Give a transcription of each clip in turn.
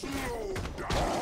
Slow down!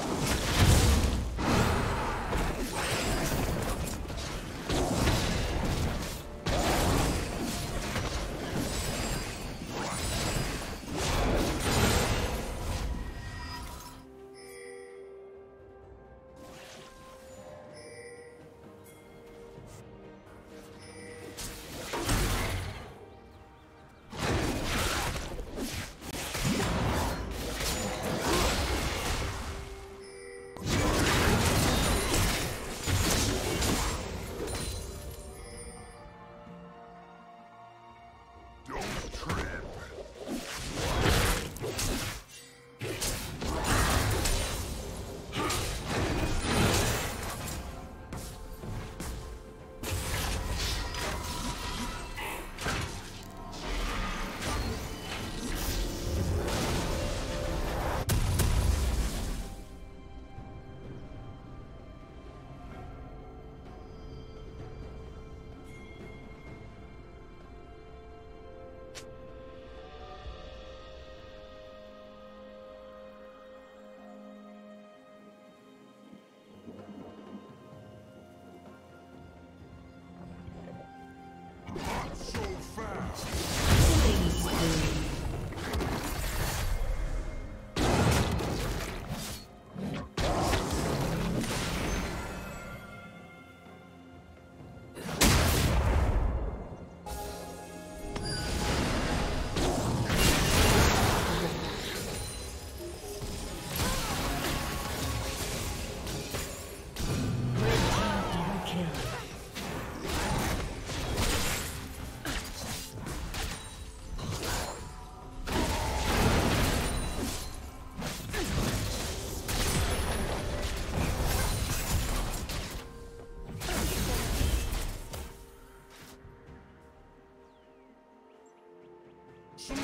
Slow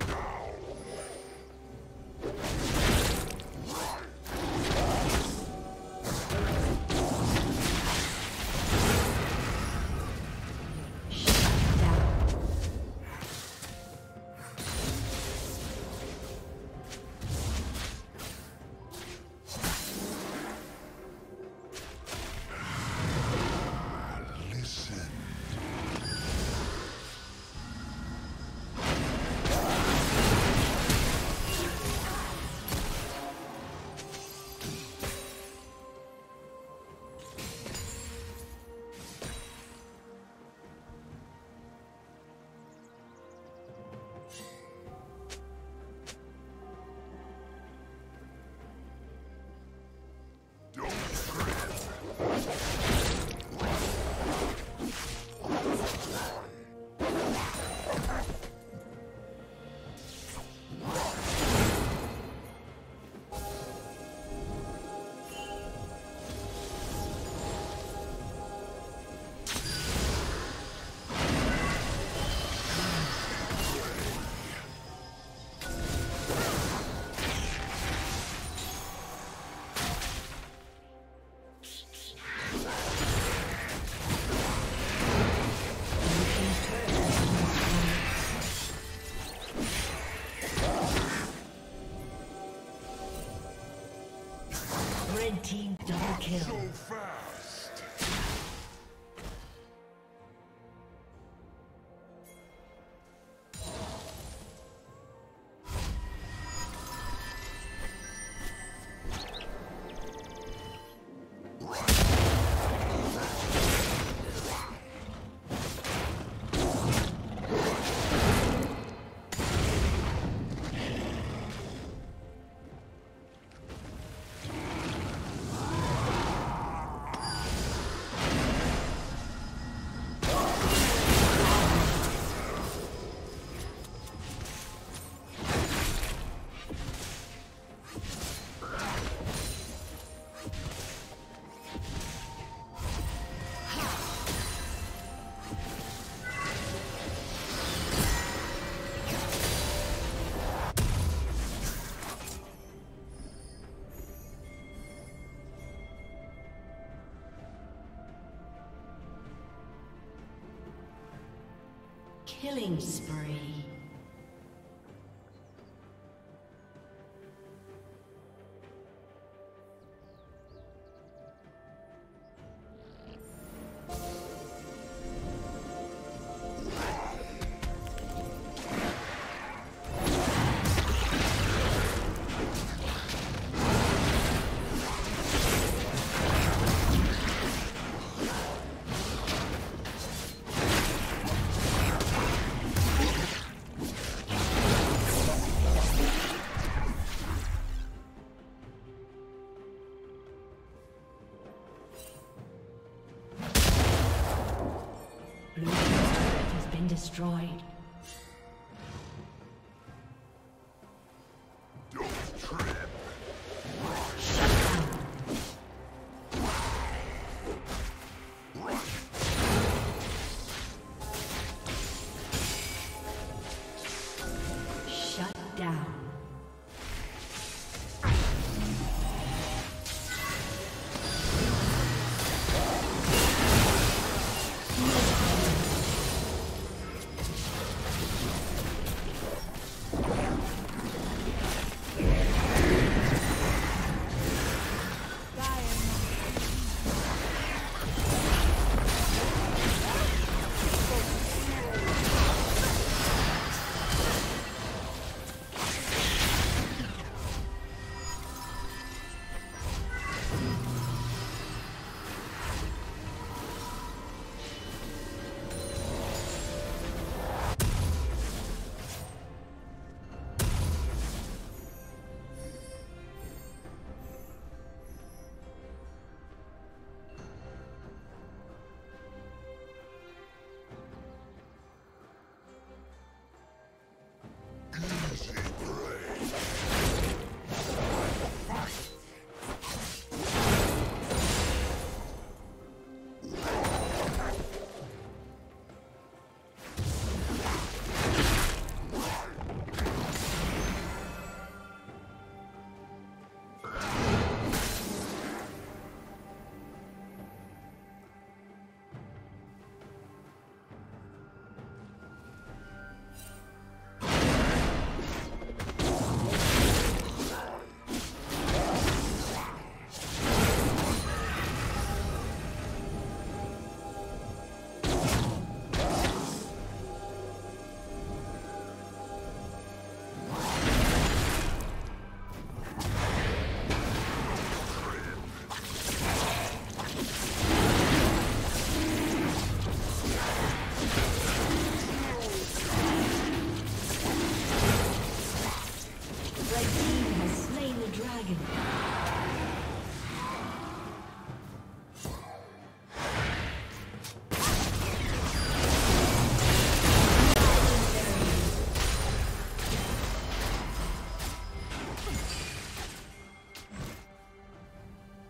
down! Killing spree.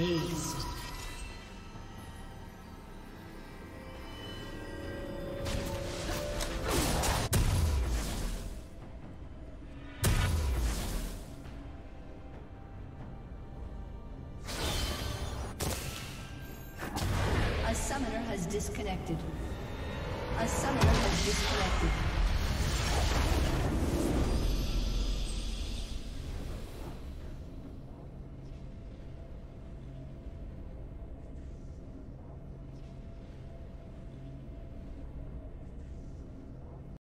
Ace. A summoner has disconnected. A summoner has disconnected.